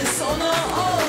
Ben sana al.